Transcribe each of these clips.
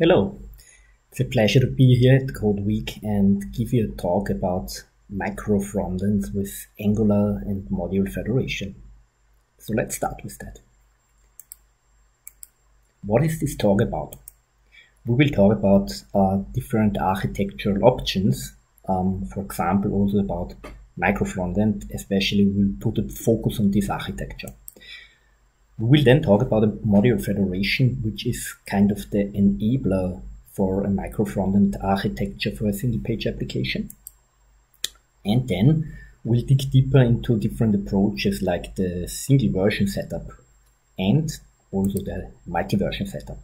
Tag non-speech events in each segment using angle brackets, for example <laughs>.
Hello, it's a pleasure to be here at Code Week and give you a talk about micro frontends with Angular and Module Federation. So let's start with that. What is this talk about? We will talk about uh, different architectural options, um, for example also about micro frontend, especially we'll put a focus on this architecture. We will then talk about a module federation, which is kind of the enabler for a micro frontend architecture for a single page application. And then we'll dig deeper into different approaches like the single version setup and also the multi-version setup.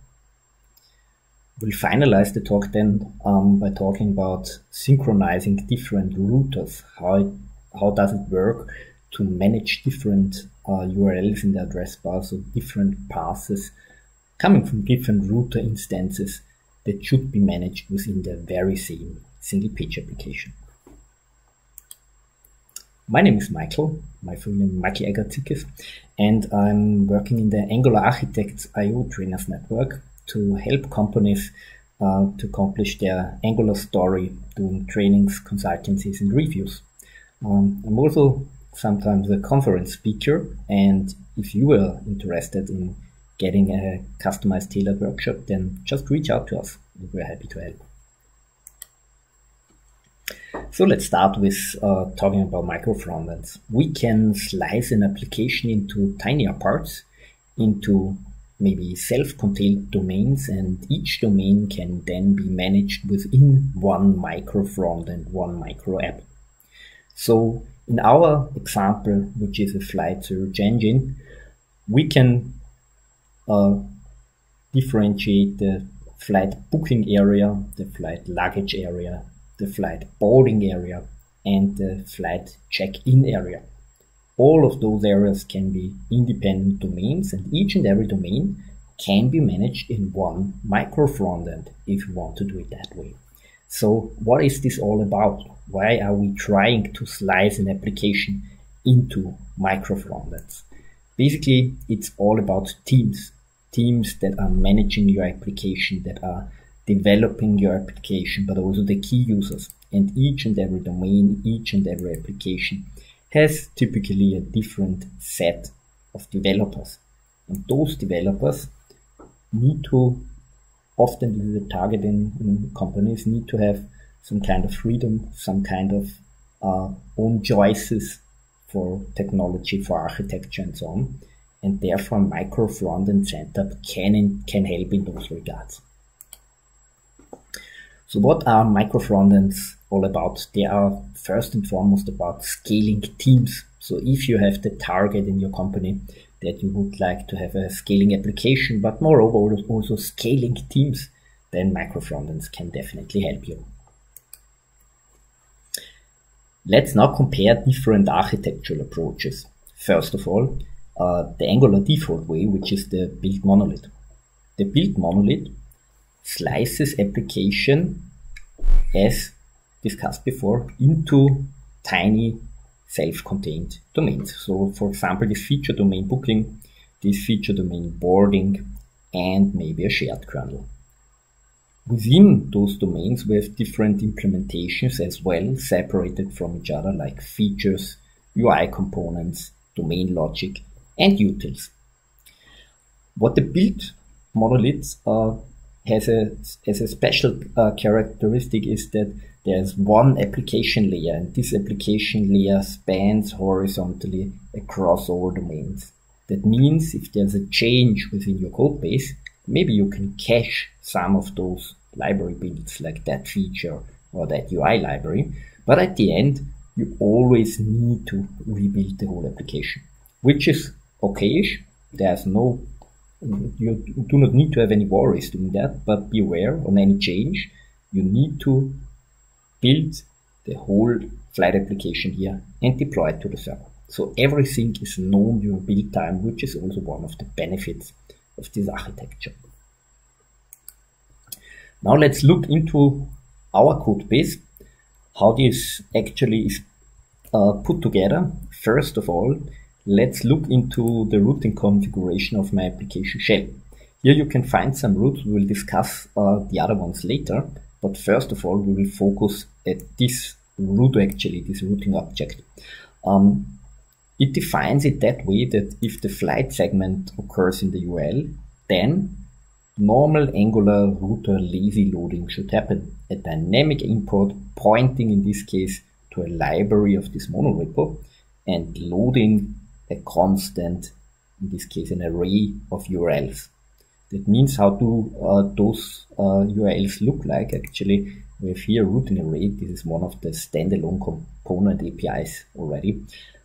We'll finalize the talk then um, by talking about synchronizing different routers. How, it, how does it work to manage different uh, URLs in the address bar, so different paths coming from different router instances that should be managed within the very same single page application. My name is Michael, my full name is Michael Egger-Zikes, and I'm working in the Angular Architects IO Trainers Network to help companies uh, to accomplish their Angular story, doing trainings, consultancies, and reviews. Um, I'm also sometimes a conference speaker. And if you are interested in getting a customized tailored workshop, then just reach out to us. We're happy to help. So let's start with uh, talking about micro frontends. We can slice an application into tinier parts, into maybe self-contained domains, and each domain can then be managed within one micro frontend, one micro app. So in our example, which is a flight search engine, we can uh, differentiate the flight booking area, the flight luggage area, the flight boarding area, and the flight check-in area. All of those areas can be independent domains, and each and every domain can be managed in one micro frontend if you want to do it that way. So what is this all about? Why are we trying to slice an application into micro frontends? Basically, it's all about teams. Teams that are managing your application, that are developing your application, but also the key users. And each and every domain, each and every application has typically a different set of developers. And those developers need to, often the target in, in companies, need to have some kind of freedom, some kind of uh, own choices for technology, for architecture, and so on. And therefore, micro frontend setup can can help in those regards. So, what are micro frontends all about? They are first and foremost about scaling teams. So, if you have the target in your company that you would like to have a scaling application, but moreover also scaling teams, then micro frontends can definitely help you. Let's now compare different architectural approaches. First of all, uh, the Angular default way, which is the build monolith. The build monolith slices application, as discussed before, into tiny self-contained domains. So for example, this feature domain booking, this feature domain boarding, and maybe a shared kernel. Within those domains, we have different implementations as well, separated from each other, like features, UI components, domain logic, and utils. What the build monolith uh, has a, as a special uh, characteristic is that there's one application layer, and this application layer spans horizontally across all domains. That means if there's a change within your code base, maybe you can cache some of those library builds like that feature or that UI library. But at the end, you always need to rebuild the whole application, which is okayish. There's no, you do not need to have any worries doing that, but be aware on any change, you need to build the whole flight application here and deploy it to the server. So everything is known during build time, which is also one of the benefits of this architecture. Now let's look into our code base, how this actually is uh, put together. First of all, let's look into the routing configuration of my application shell. Here you can find some routes. We will discuss uh, the other ones later. But first of all, we will focus at this route actually, this routing object. Um, it defines it that way that if the flight segment occurs in the URL, then normal Angular router lazy loading should happen. A dynamic import pointing in this case to a library of this monorepo and loading a constant, in this case an array of URLs. That means how do uh, those uh, URLs look like actually. We have here routing array. This is one of the standalone component APIs already.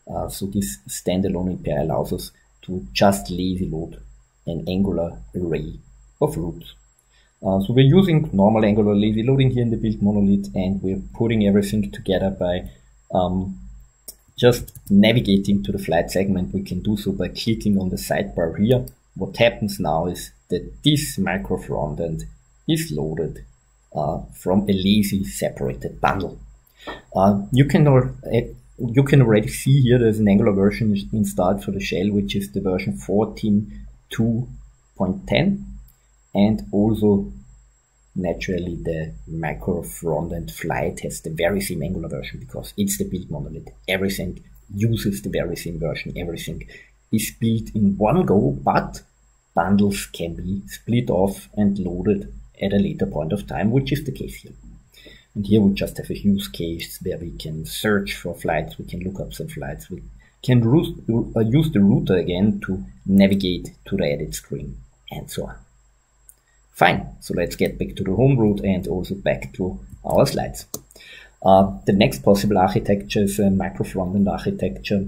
Uh, so this standalone API allows us to just lazy load an Angular array of routes. Uh, so we're using normal Angular lazy loading here in the build monolith and we're putting everything together by um, just navigating to the flight segment. We can do so by clicking on the sidebar here. What happens now is that this micro frontend is loaded uh, from a lazy separated bundle. Uh, you can you can already see here there's an Angular version installed for the shell, which is the version 14.2.10 and also naturally the micro frontend flight has the very same Angular version because it's the build monolith. Everything uses the very same version. Everything is built in one go, but bundles can be split off and loaded at a later point of time, which is the case here. And here we just have a use case where we can search for flights, we can look up some flights, we can uh, use the router again to navigate to the edit screen and so on. Fine, so let's get back to the home route and also back to our slides. Uh, the next possible architecture is a micro frontend architecture.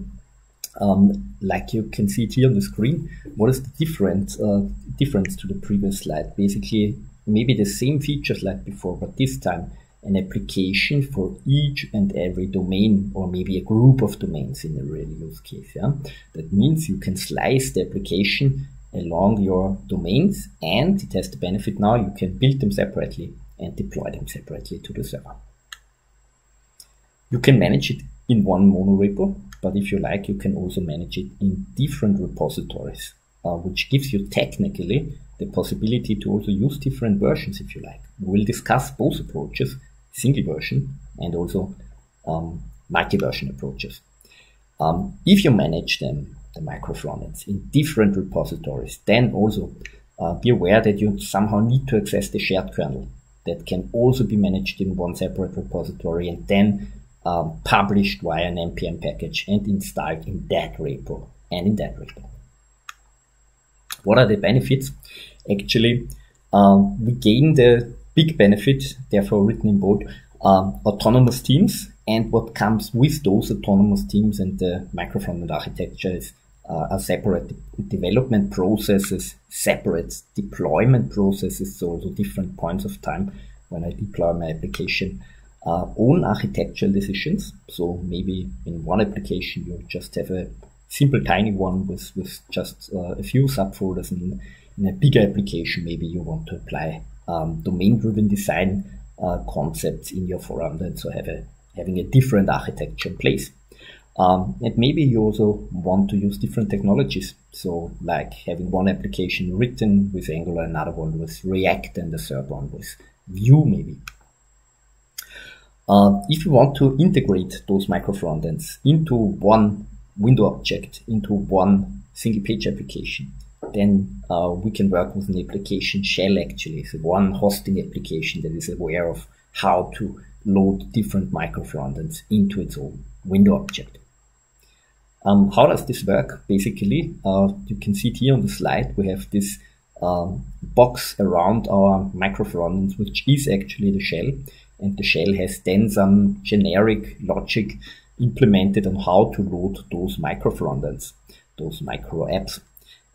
Um, like you can see it here on the screen, what is the different, uh, difference to the previous slide? Basically, maybe the same features like before, but this time an application for each and every domain or maybe a group of domains in a real use case. Yeah? That means you can slice the application along your domains and it has the benefit now you can build them separately and deploy them separately to the server. You can manage it in one monorepo, but if you like, you can also manage it in different repositories, uh, which gives you technically the possibility to also use different versions if you like. We'll discuss both approaches single version and also um, multi-version approaches. Um, if you manage them, the micro frontends in different repositories, then also uh, be aware that you somehow need to access the shared kernel that can also be managed in one separate repository and then um, published via an npm package and installed in that repo and in that repo. What are the benefits? Actually, um, we gain the big benefit, therefore written in bold, um, autonomous teams. And what comes with those autonomous teams and the micro frontend architecture is uh, a separate development processes, separate deployment processes, so also different points of time when I deploy my application. Uh, own architectural decisions. So maybe in one application you just have a simple tiny one with, with just uh, a few subfolders and in a bigger application maybe you want to apply um, domain-driven design uh, concepts in your forerunner, and so have a, having a different architecture in place. Um, and maybe you also want to use different technologies. So like having one application written with Angular, another one with React, and the third one with Vue maybe. Uh, if you want to integrate those micro frontends into one window object, into one single page application, then uh, we can work with an application shell actually. So one hosting application that is aware of how to load different micro frontends into its own window object. Um, how does this work? Basically, uh, you can see it here on the slide. We have this um, box around our micro frontends, which is actually the shell. And the shell has then some generic logic implemented on how to load those micro frontends, those micro apps.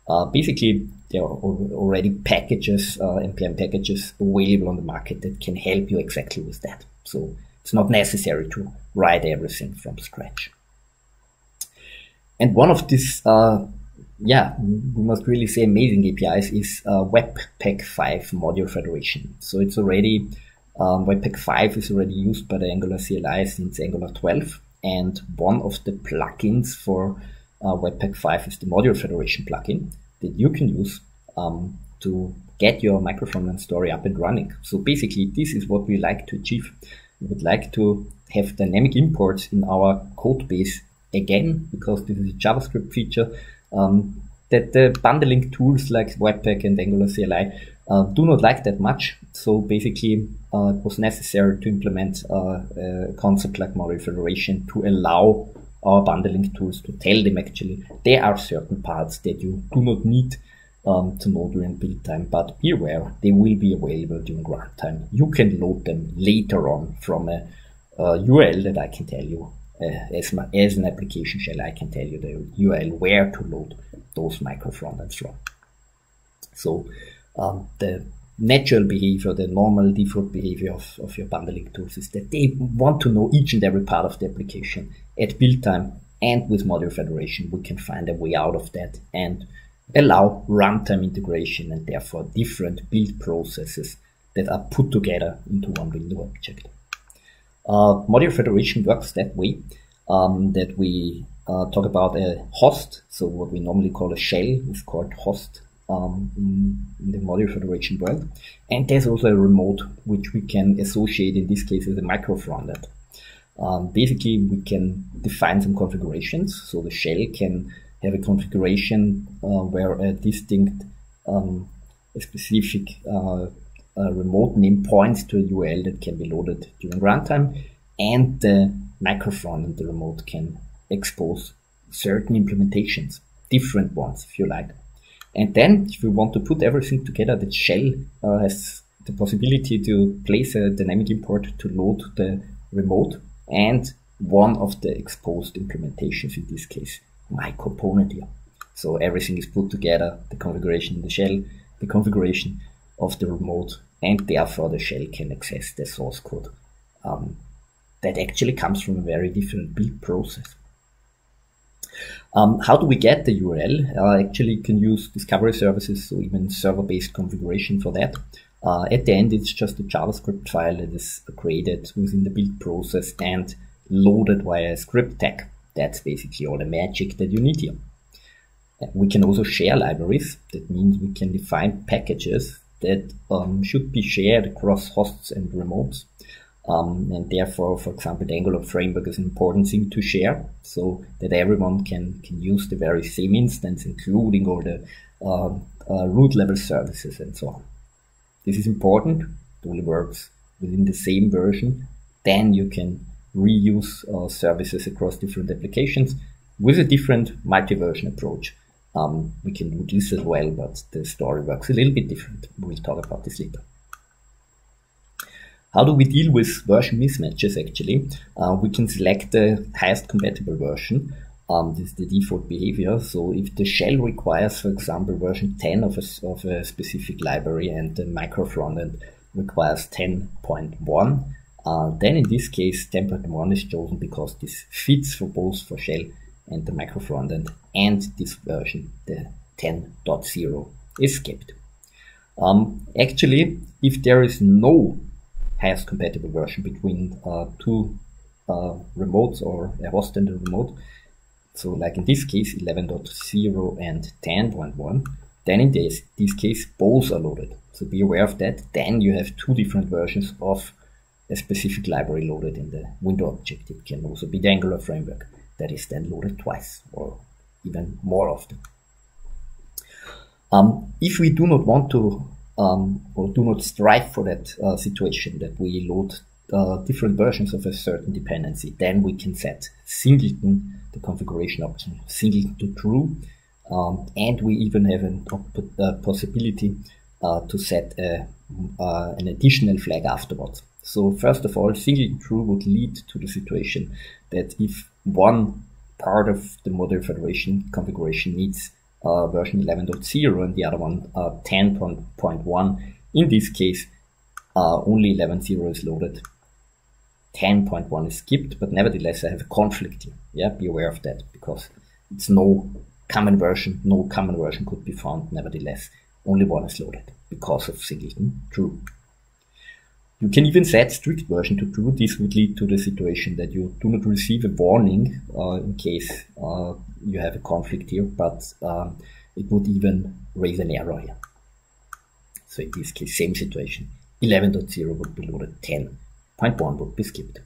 Uh, basically, there are already packages, uh, npm packages available on the market that can help you exactly with that. So it's not necessary to write everything from scratch. And one of these, uh, yeah, we must really say amazing APIs is uh, Webpack 5 module federation. So it's already, um, Webpack 5 is already used by the Angular CLI since Angular 12. And one of the plugins for uh, Webpack 5 is the module federation plugin that you can use um, to get your microfrontend story up and running. So basically, this is what we like to achieve. We would like to have dynamic imports in our code base again, because this is a JavaScript feature um, that the bundling tools like Webpack and Angular CLI uh, do not like that much. So basically, uh, it was necessary to implement uh, a concept like module federation to allow our bundling tools to tell them actually there are certain parts that you do not need um, to know during build time, but be aware they will be available during runtime. You can load them later on from a, a URL that I can tell you. Uh, as, as an application shell, I can tell you the URL where to load those micro frontends from. So um, the natural behavior, the normal default behavior of, of your bundling tools is that they want to know each and every part of the application at build time. And with module federation, we can find a way out of that and allow runtime integration and therefore different build processes that are put together into one window object. Uh, module federation works that way um, that we uh, talk about a host. So what we normally call a shell is called host um, in, the module federation world. And there's also a remote which we can associate in this case as a micro frontend. Um, basically, we can define some configurations. So the shell can have a configuration uh, where a distinct, um, a specific uh, a remote name points to a URL that can be loaded during runtime, and the microphone frontend, the remote, can expose certain implementations, different ones if you like. And then if we want to put everything together, the shell uh, has the possibility to place a dynamic import to load the remote and one of the exposed implementations, in this case, my component here. So everything is put together, the configuration in the shell, the configuration of the remote, and therefore the shell can access the source code. Um, that actually comes from a very different build process. Um, how do we get the URL? Uh, actually, you can use discovery services or even server-based configuration for that. Uh, at the end, it's just a JavaScript file that is created within the build process and loaded via a script tag. That's basically all the magic that you need here. We can also share libraries. That means we can define packages that um, should be shared across hosts and remotes. Um, and therefore, for example, the Angular framework is an important thing to share so that everyone can, can use the very same instance, including all the uh, uh, root level services and so on. This is important. It only works within the same version. Then you can reuse uh, services across different applications with a different multi-version approach. Um, we can do this as well, but the story works a little bit different. We'll talk about this later. How do we deal with version mismatches actually? Uh, we can select the highest compatible version. Um, this is the default behavior. So if the shell requires, for example, version 10 of a, of a specific library and the micro frontend requires 10.1, uh, then in this case 10.1 is chosen because this fits for both for shell and the micro frontend and this version, the 10.0 is kept. Um, actually, if there is no highest compatible version between uh, two uh, remotes or a host and a remote. So like in this case, 11.0 and 10.1, then in this, this case, both are loaded. So be aware of that. Then you have two different versions of a specific library loaded in the window object. It can also be the Angular framework that is then loaded twice or even more often. Um, if we do not want to um, or do not strive for that uh, situation that we load uh, different versions of a certain dependency, then we can set singleton, the configuration option, singleton to true. Um, and we even have a uh, possibility uh, to set a, uh, an additional flag afterwards. So first of all, singleton true would lead to the situation that if one part of the module federation configuration needs uh, version 11.0 and the other one uh, 10.1. In this case, uh, only 11.0 is loaded. 10.1 is skipped, but nevertheless I have a conflict here. Yeah, be aware of that because it's no common version, no common version could be found nevertheless. Only one is loaded because of singleton true. You can even set strict version to true. This would lead to the situation that you do not receive a warning uh, in case uh, you have a conflict here, but um, it would even raise an error here. So in this case, same situation. 11.0 would be loaded, 10.1 would be skipped.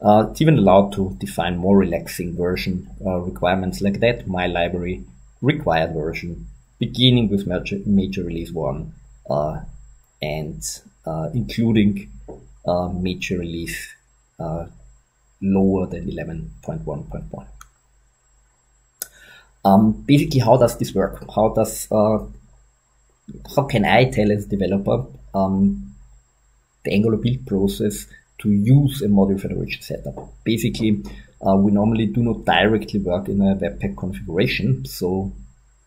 Uh, it's even allowed to define more relaxing version uh, requirements like that. My library required version, beginning with major, major release 1 uh, and including uh, major release uh, lower than 11.1.1. Um, basically, how does this work? How does how can I tell as a developer um, the Angular build process to use a module federation setup. Basically, uh, we normally do not directly work in a Webpack configuration, so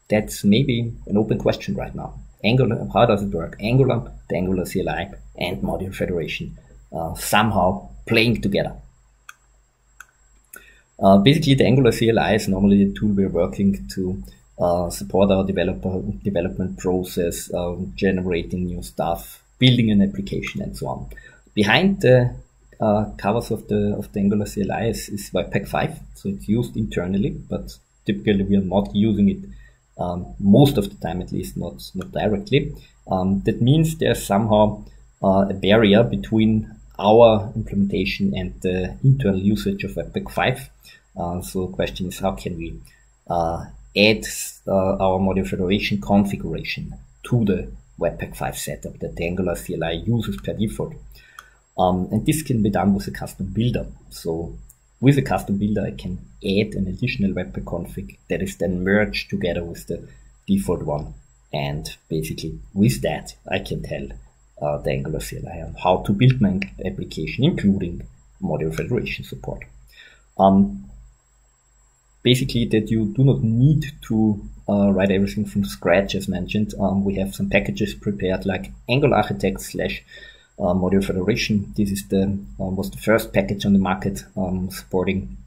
that's maybe an open question right now. Angular, how does it work? Angular, the Angular CLI, and module federation uh, somehow playing together. Uh, basically, the Angular CLI is normally the tool we're working to uh, support our developer development process, um, generating new stuff, building an application, and so on. Behind the uh, covers of the of the Angular CLI is, is Webpack 5, so it's used internally, but typically we are not using it um, most of the time, at least not not directly. Um, that means there's somehow uh, a barrier between our implementation and the internal usage of Webpack 5. Uh, so the question is, how can we uh, add uh, our module federation configuration to the Webpack 5 setup that the Angular CLI uses per default. Um, and this can be done with a custom builder. So with a custom builder, I can add an additional Webpack config that is then merged together with the default one. And basically with that, I can tell uh, the Angular CLI on how to build my application, including module federation support. Um, basically that you do not need to uh, write everything from scratch as mentioned. Um, we have some packages prepared like Angular Architect slash Module Federation. This is the um, was the first package on the market um, supporting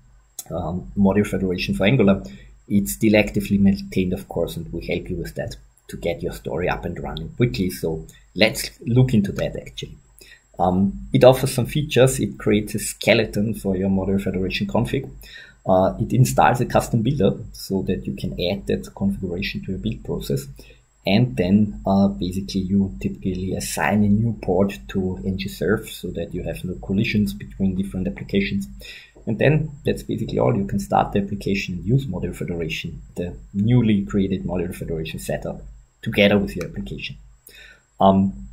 um, Module Federation for Angular. It's still actively maintained, of course, and we help you with that to get your story up and running quickly. So let's look into that actually. Um, it offers some features. It creates a skeleton for your Module Federation config. Uh, it installs a custom builder so that you can add that configuration to your build process. And then uh, basically you typically assign a new port to ng-serve so that you have no collisions between different applications. And then that's basically all. You can start the application and use Module Federation, the newly created Module Federation setup together with your application. Um,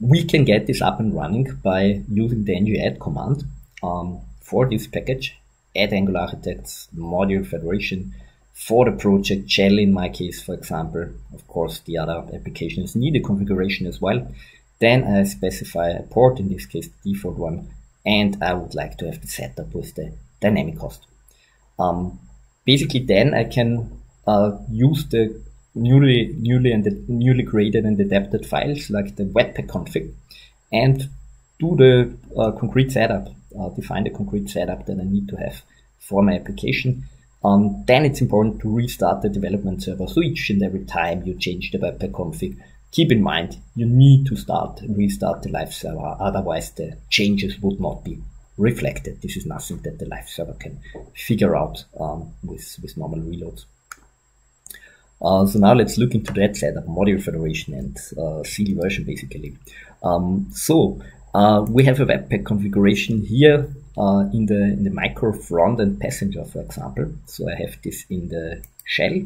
we can get this up and running by using the ng-add command um, for this package add Angular Architects module federation for the project shell in my case, for example. Of course, the other applications need a configuration as well. Then I specify a port, in this case, the default one, and I would like to have the setup with the dynamic host. Um, basically, then I can uh, use the newly, newly and the newly created and adapted files like the webpack config and do the uh, concrete setup uh, define the concrete setup that I need to have for my application. Um, then it's important to restart the development server. So each and every time you change the webpack config, keep in mind you need to start restart the live server. Otherwise, the changes would not be reflected. This is nothing that the live server can figure out um, with, with normal reloads. Uh, so now let's look into that setup, module federation and uh, CD version basically. Um, so uh, we have a webpack configuration here uh, in the in the micro frontend passenger, for example. So I have this in the shell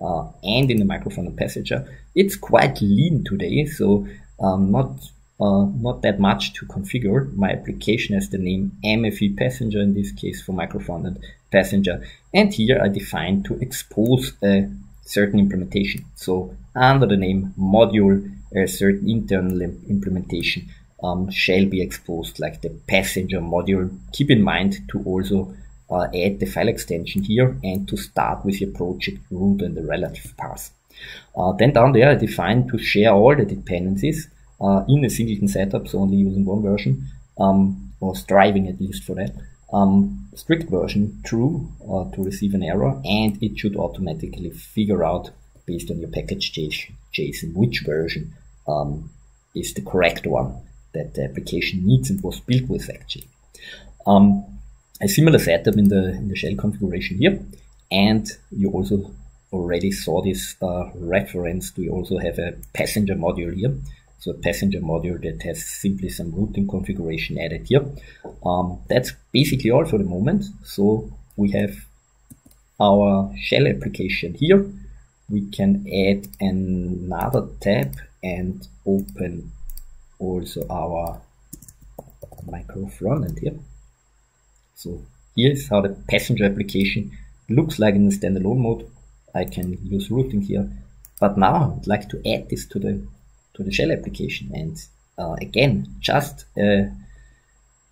uh, and in the micro front passenger. It's quite lean today, so um, not uh, not that much to configure. My application has the name MFE passenger in this case for micro frontend passenger, and here I define to expose a certain implementation. So under the name module, a certain internal implementation um, shall be exposed like the passenger module. Keep in mind to also uh, add the file extension here and to start with your project root and the relative path. Uh, then down there I define to share all the dependencies uh, in a singleton setup, so only using one version, um, or striving at least for that. Um, strict version true uh, to receive an error, and it should automatically figure out based on your package JSON which version um, is the correct one that the application needs and was built with actually. Um, a similar setup in the in the shell configuration here, and you also already saw this uh, reference, we also have a passenger module here. So a passenger module that has simply some routing configuration added here. Um, that's basically all for the moment. So we have our shell application here. We can add another tab and open also our micro front end here. So here's how the passenger application looks like in the standalone mode. I can use routing here, but now I'd like to add this to the to the shell application. And uh, again, just a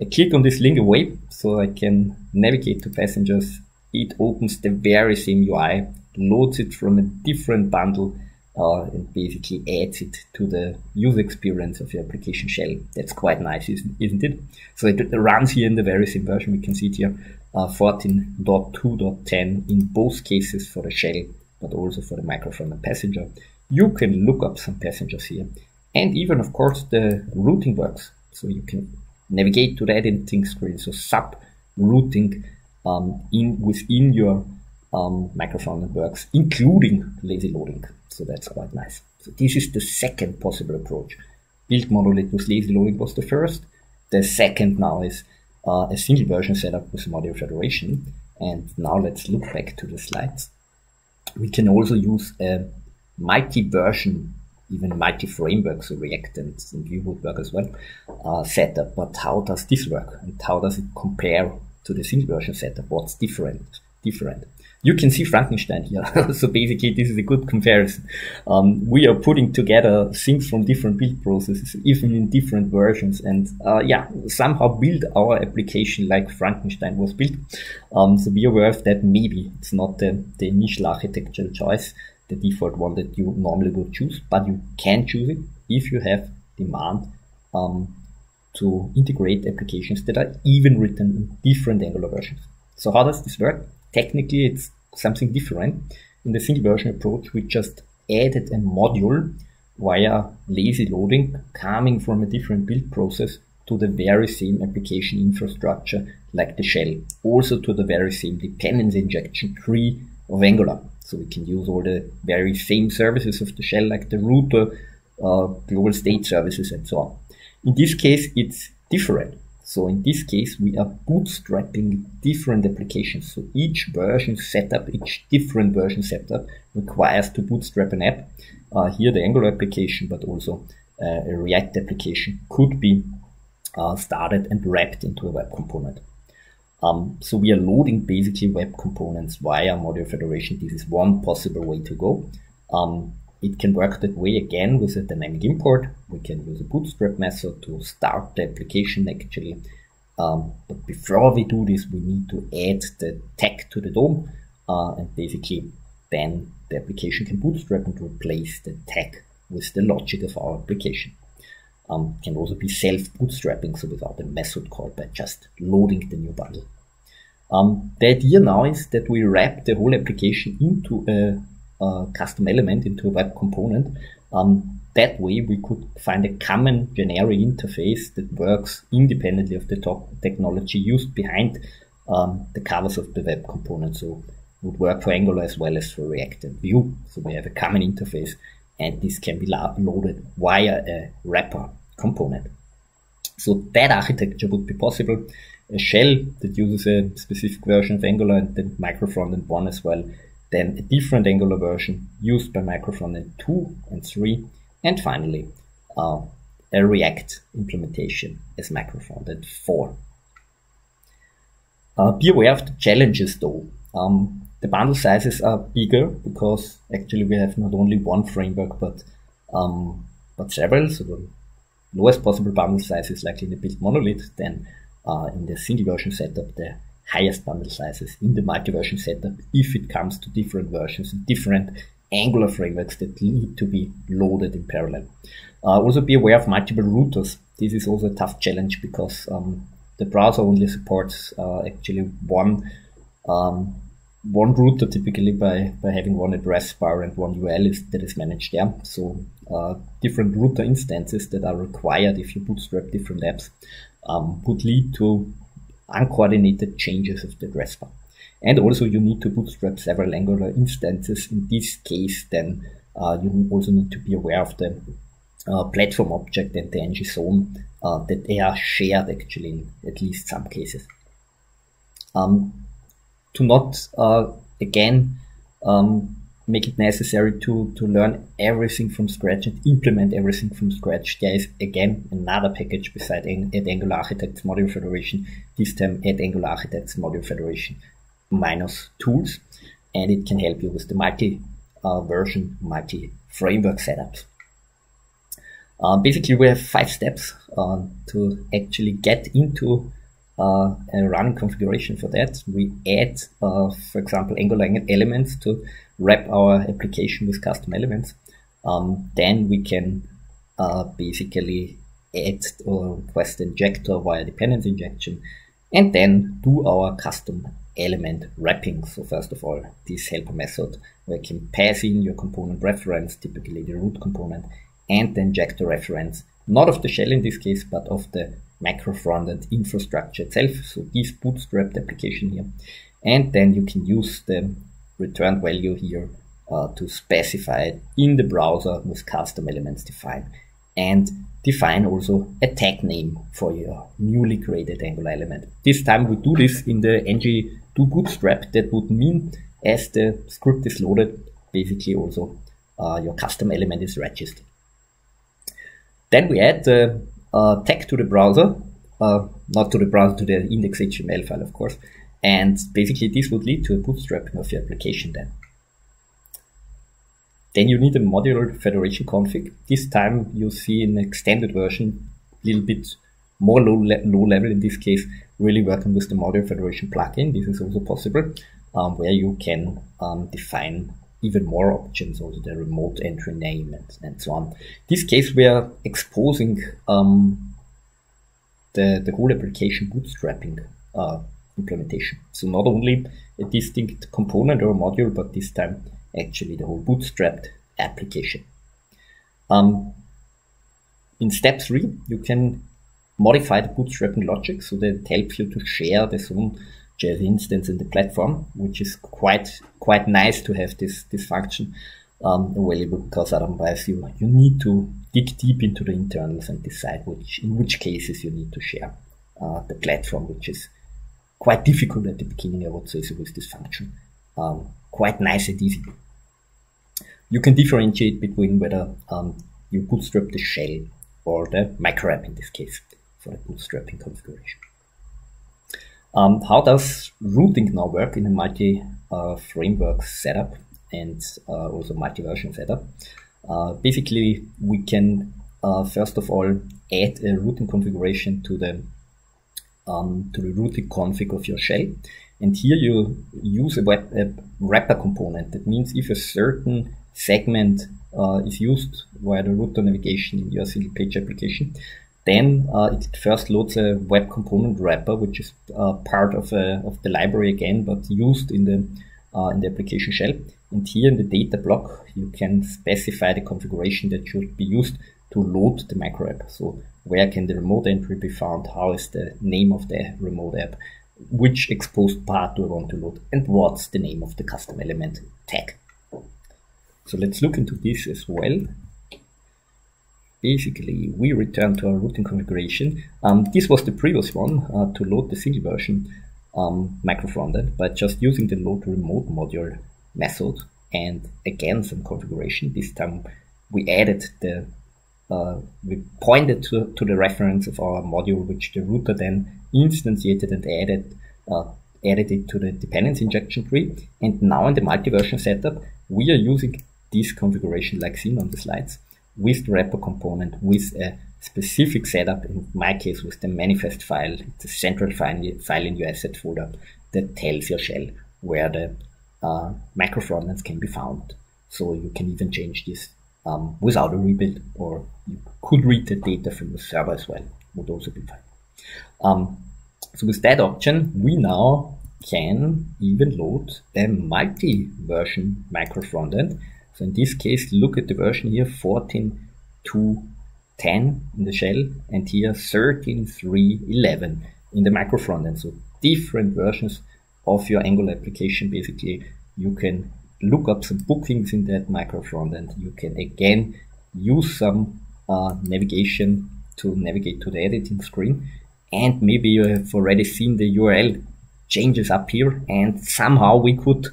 click on this link away so I can navigate to passengers. It opens the very same UI, loads it from a different bundle, uh, and basically adds it to the user experience of your application shell. That's quite nice, isn't, isn't it? So it runs here in the very same version. We can see it here, uh, 14.2.10 in both cases for the shell, but also for the micro frontend passenger. You can look up some passengers here. And even, of course, the routing works. So you can navigate to the editing screen. So sub routing um, in within your um, micro front end works, including lazy loading. So that's quite nice. So this is the second possible approach. Build monolith with lazy loading was the first. The second now is uh, a single version setup with module federation. And now let's look back to the slides. We can also use a multi-version, even multi-framework, so React and, and Vue would work as well, uh, setup. But how does this work? And how does it compare to the single version setup? What's different? Different. You can see Frankenstein here. <laughs> so basically, this is a good comparison. Um, we are putting together things from different build processes, even in different versions, and uh, yeah, somehow build our application like Frankenstein was built. Um, so be aware of that. Maybe it's not the, the initial architectural choice, the default one that you normally would choose, but you can choose it if you have demand um, to integrate applications that are even written in different Angular versions. So how does this work? Technically, it's something different. In the single version approach, we just added a module via lazy loading coming from a different build process to the very same application infrastructure like the shell, also to the very same dependency injection tree of Angular. So we can use all the very same services of the shell like the router, uh, global state services and so on. In this case, it's different. So in this case, we are bootstrapping different applications. So each version setup, each different version setup requires to bootstrap an app. Uh, here the Angular application, but also uh, a React application could be uh, started and wrapped into a web component. Um, so we are loading basically web components via module federation. This is one possible way to go. Um, it can work that way again with a dynamic import. We can use a bootstrap method to start the application actually. Um, but before we do this, we need to add the tag to the DOM uh, and basically then the application can bootstrap and replace the tag with the logic of our application. Um, can also be self-bootstrapping, so without a method call, by just loading the new bundle. Um, the idea now is that we wrap the whole application into a uh, custom element into a web component. Um, that way we could find a common generic interface that works independently of the technology used behind um, the covers of the web component. So it would work for Angular as well as for React and Vue. So we have a common interface and this can be loaded via a wrapper component. So that architecture would be possible. A shell that uses a specific version of Angular and the micro frontend one as well then a different Angular version used by Microfrontend 2 and 3, and finally uh, a React implementation as Microfrontend 4. Uh, be aware of the challenges though. Um, the bundle sizes are bigger because actually we have not only one framework but um, but several. So the lowest possible bundle size is likely in the build monolith. Then uh, in the single version setup, the highest bundle sizes in the multi-version setup if it comes to different versions and different Angular frameworks that need to be loaded in parallel. Uh, also be aware of multiple routers. This is also a tough challenge because um, the browser only supports uh, actually one um, one router typically by, by having one address bar and one URL is, that is managed there. So uh, different router instances that are required if you bootstrap different apps um, would lead to uncoordinated changes of the address bar. And also you need to bootstrap several Angular instances. In this case, then uh, you also need to be aware of the uh, platform object and the ng zone uh, that they are shared actually in at least some cases. Um, to not uh, again um, make it necessary to, to learn everything from scratch and implement everything from scratch. There is again another package beside at Angular Architects Module Federation, this time at Angular Architects Module Federation minus tools, and it can help you with the multi uh, version, multi framework setups. Uh, basically, we have five steps uh, to actually get into uh, a running configuration for that. We add, uh, for example, Angular elements to wrap our application with custom elements. Um, then we can uh, basically add or request injector via dependency injection, and then do our custom element wrapping. So first of all, this helper method where you can pass in your component reference, typically the root component, and the injector reference, not of the shell in this case, but of the macro frontend infrastructure itself. So this bootstrapped application here. And then you can use the return value here uh, to specify it in the browser with custom elements defined and define also a tag name for your newly created Angular element. This time we do this in the ng-do bootstrap. That would mean as the script is loaded, basically also uh, your custom element is registered. Then we add the tag to the browser, uh, not to the browser, to the index.html file, of course. And basically this would lead to a bootstrapping of your application then. Then you need a module federation config. This time you see an extended version, a little bit more low, le low level in this case, really working with the module federation plugin. This is also possible, um, where you can um, define even more options, also the remote entry name and, and so on. In this case, we are exposing um, the, the whole application bootstrapping uh, implementation. So not only a distinct component or module, but this time actually the whole bootstrapped application. Um, in step three, you can modify the bootstrapping logic so that it helps you to share the zone JS instance in the platform, which is quite quite nice to have this this function um, available because otherwise you you need to dig deep into the internals and decide which in which cases you need to share uh, the platform, which is quite difficult at the beginning. I would say so with this function, um, quite nice and easy. You can differentiate between whether um, you bootstrap the shell or the micro app in this case for the bootstrapping configuration. Um, how does routing now work in a multi-framework uh, setup and uh, also multi-version setup? Uh, basically, we can uh, first of all add a routing configuration to the um, to the routing config of your shell, and here you use a, web, a wrapper component. That means if a certain segment uh, is used via the router navigation in your single page application, then uh, it first loads a web component wrapper, which is uh, part of, a, of the library again, but used in the uh, in the application shell. And here in the data block, you can specify the configuration that should be used to load the micro app. So where can the remote entry be found? How is the name of the remote app? Which exposed part do I want to load? And what's the name of the custom element tag? So let's look into this as well basically we return to our routing configuration. Um, this was the previous one uh, to load the single version um, micro frontend by just using the load remote module method and again some configuration. This time we added the uh, we pointed to, to the reference of our module which the router then instantiated and added uh, added it to the dependency injection tree. And now in the multi-version setup, we are using this configuration like seen on the slides with the wrapper component with a specific setup, in my case with the manifest file, a central file, in your asset folder that tells your shell where the uh, frontends can be found. So you can even change this um, without a rebuild, or you could read the data from the server as well, would also be fine. Um, so with that option, we now can even load a multi-version macro frontend so in this case, look at the version here, 14 to 10 in the shell, and here 13, 3, 11 in the macro frontend. So different versions of your Angular application, basically, you can look up some bookings in that micro front end. You can again use some uh, navigation to navigate to the editing screen. And maybe you have already seen the URL changes up here and somehow we could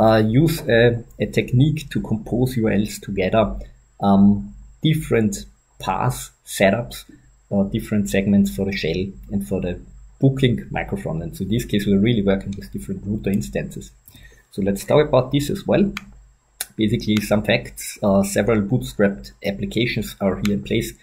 uh, use a, a, technique to compose URLs together, um, different path setups, or different segments for the shell and for the booking micro frontend. So in this case, we're really working with different router instances. So let's talk about this as well. Basically, some facts, uh, several bootstrapped applications are here in place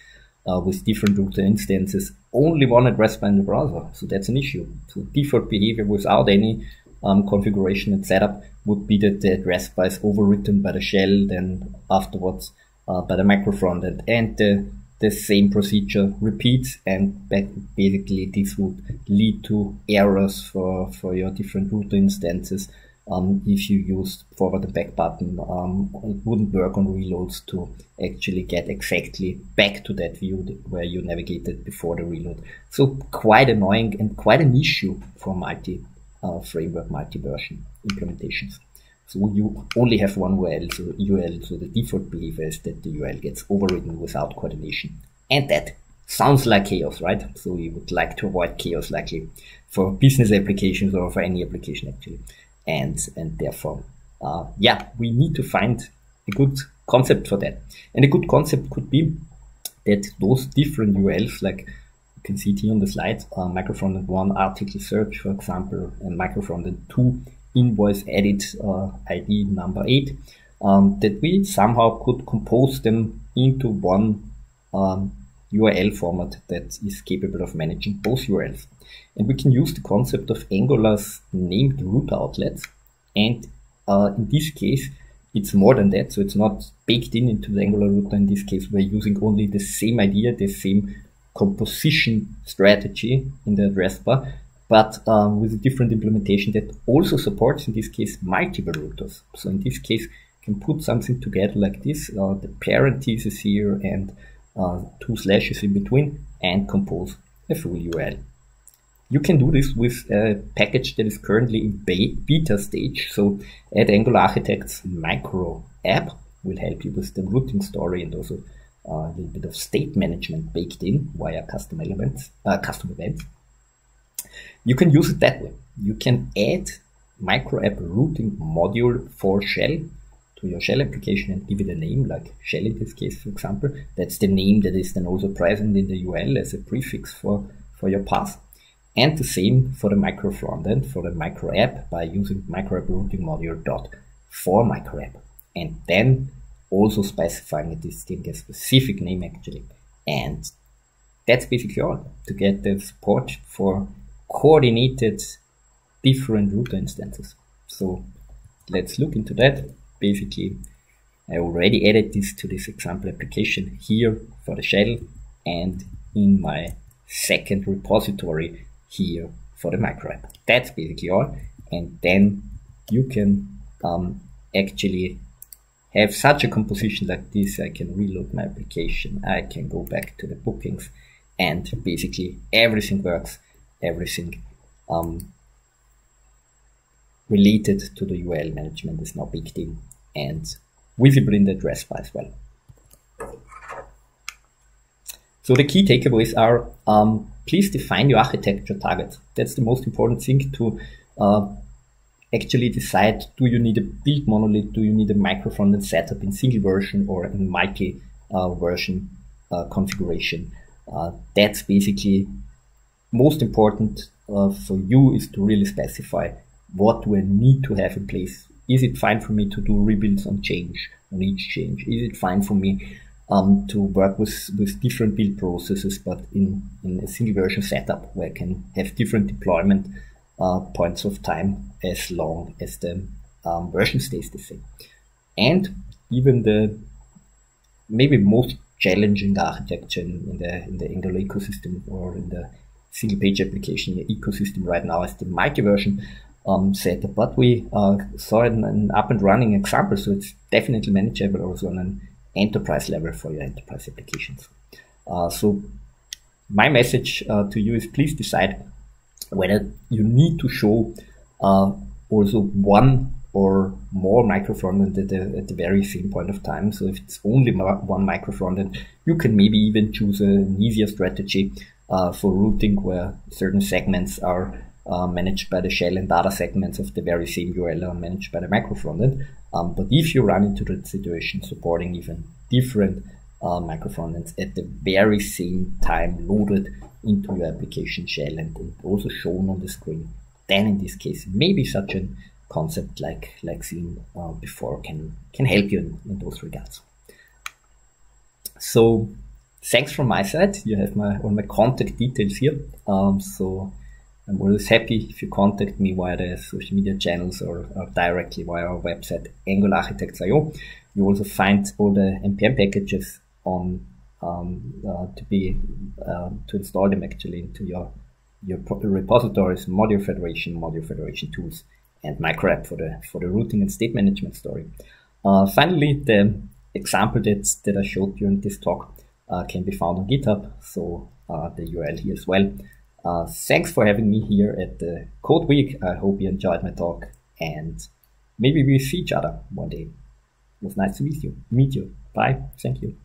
uh, with different router instances, only one address by the browser. So that's an issue. So default behavior without any um, configuration and setup would be that the address bar is overwritten by the shell, then afterwards uh, by the micro frontend, and the, the same procedure repeats. And basically, this would lead to errors for, for your different router instances um, if you used forward and back button, um, it wouldn't work on reloads to actually get exactly back to that view where you navigated before the reload. So quite annoying and quite an issue for multi uh, framework, multi version implementations. So you only have one URL, so URL, so the default behavior is that the URL gets overridden without coordination. And that sounds like chaos, right? So we would like to avoid chaos likely for business applications or for any application actually and and therefore uh, yeah we need to find a good concept for that and a good concept could be that those different urls like can see it here on the slide uh, microfrontend 1 article search for example and microfrontend 2 invoice edit uh, id number 8 um, that we somehow could compose them into one um, URL format that is capable of managing both URLs. And we can use the concept of Angular's named router outlets. And uh, in this case, it's more than that. So it's not baked in into the Angular router. In this case, we're using only the same idea, the same composition strategy in the address bar, but um, with a different implementation that also supports, in this case, multiple routers. So in this case, you can put something together like this. Uh, the parentheses here and uh, two slashes in between and compose a full URL. You can do this with a package that is currently in beta stage. So at Angular Architects micro app will help you with the routing story and also a little bit of state management baked in via custom elements, uh, custom events. You can use it that way. You can add micro app routing module for shell to your shell application and give it a name, like shell in this case, for example. That's the name that is then also present in the URL as a prefix for, for your path. And the same for the micro frontend, for the micro app by using micro app routing module dot for micro app. And then also specifying a distinct, a specific name actually. And that's basically all to get the support for coordinated different router instances. So let's look into that basically I already added this to this example application here for the shell and in my second repository here for the micro app. That's basically all. And then you can um, actually have such a composition like this. I can reload my application. I can go back to the bookings and basically everything works. Everything um, related to the URL management is now baked in and visible in the address bar as well. So the key takeaways are um, please define your architecture targets. That's the most important thing to uh, actually decide do you need a build monolith, do you need a micro frontend setup in single version or in multi uh, version uh, configuration. Uh, that's basically most important uh, for you is to really specify what do I need to have in place is it fine for me to do rebuilds on change, on each change? Is it fine for me um, to work with, with different build processes, but in, in a single version setup where I can have different deployment uh, points of time as long as the um, version stays the same. And even the maybe most challenging architecture in, the in the Angular ecosystem or in the single page application ecosystem right now is the multi version um, setup, but we uh, saw an, an, up and running example, so it's definitely manageable also on an enterprise level for your enterprise applications. Uh, so my message uh, to you is please decide whether you need to show uh, also one or more micro at the, at the very same point of time. So if it's only one micro frontend, you can maybe even choose an easier strategy uh, for routing where certain segments are uh, managed by the shell and other segments of the very same URL are managed by the micro. Um, but if you run into that situation, supporting even different uh, micro at the very same time loaded into your application shell and also shown on the screen, then in this case, maybe such a concept like like seen uh, before can can help you in, in those regards. So thanks from my side. You have my all my contact details here. Um, so I'm always happy if you contact me via the social media channels or, or directly via our website angulararchitects.io. You also find all the npm packages on um, uh, to be uh, to install them actually into your your repositories, module federation, module federation tools, and microapp for the for the routing and state management story. Uh, finally, the example that that I showed during this talk uh, can be found on GitHub, so uh, the URL here as well. Uh, thanks for having me here at the Code Week. I hope you enjoyed my talk and maybe we see each other one day. It was nice to meet you. Meet you. Bye. Thank you.